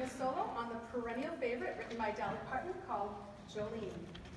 A solo on the perennial favorite written by Dolly Parton called Jolene.